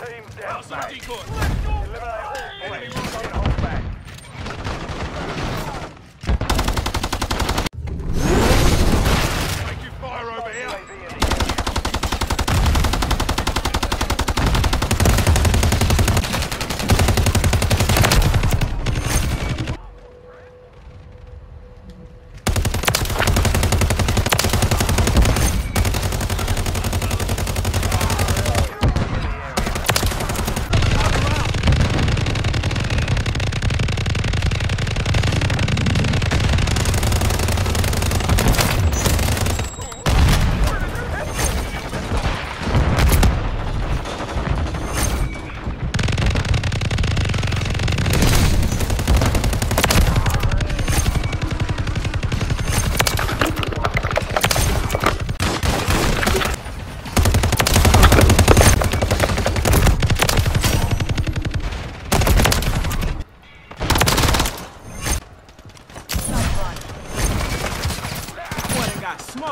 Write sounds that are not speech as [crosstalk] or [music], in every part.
Team deathmatch. Eliminate all enemies.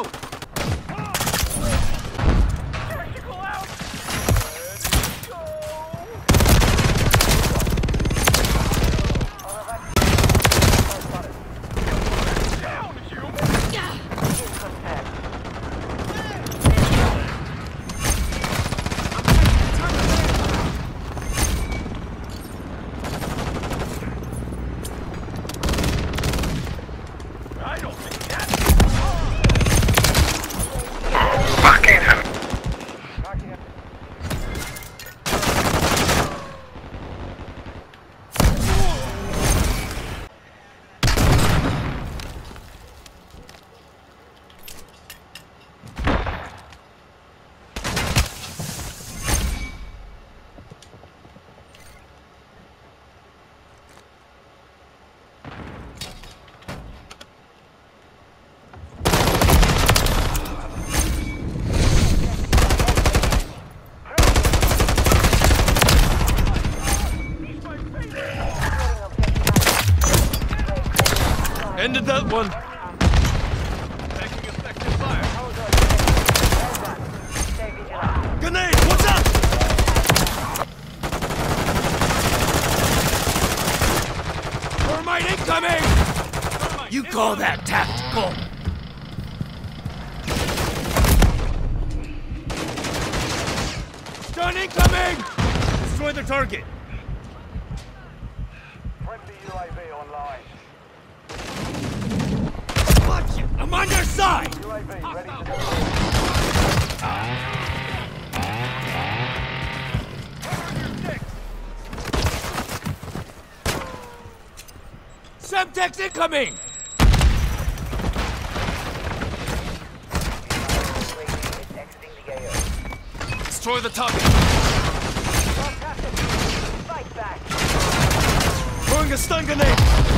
go! Ended that one. Grenade! What's up? Thermite incoming! You call that tactical? Stun incoming! Destroy the target. Friendly UAV online. Watch it! I'm on your side! UAV ready to deploy. Semtex incoming! Destroy the target. Fight back. Throwing a stun grenade!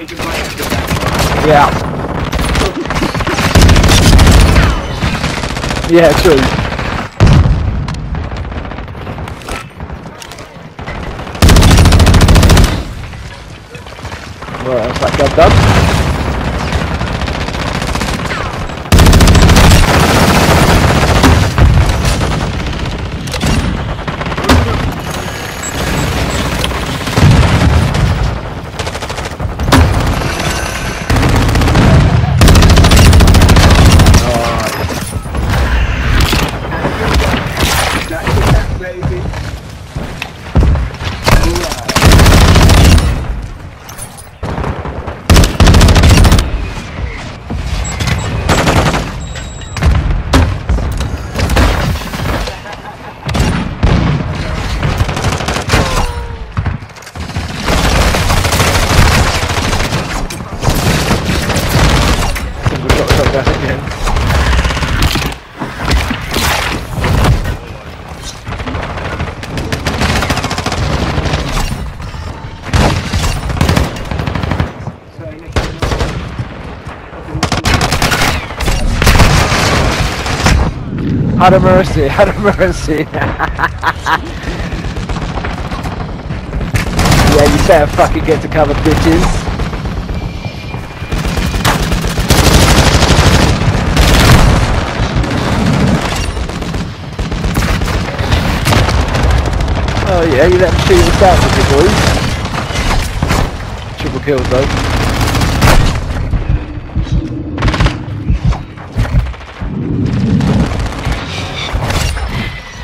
Yeah. Yeah, true. Well, that's that job done. Again. So, next mercy, had a mercy. [laughs] yeah, you better fucking get to cover, bitches. Oh yeah, you let them shoot us out with your boys. Triple kills though.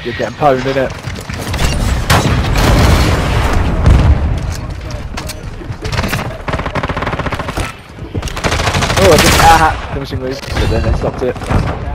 You're getting pwned, innit? Oh, I just ah, finishing move, but then they stopped it.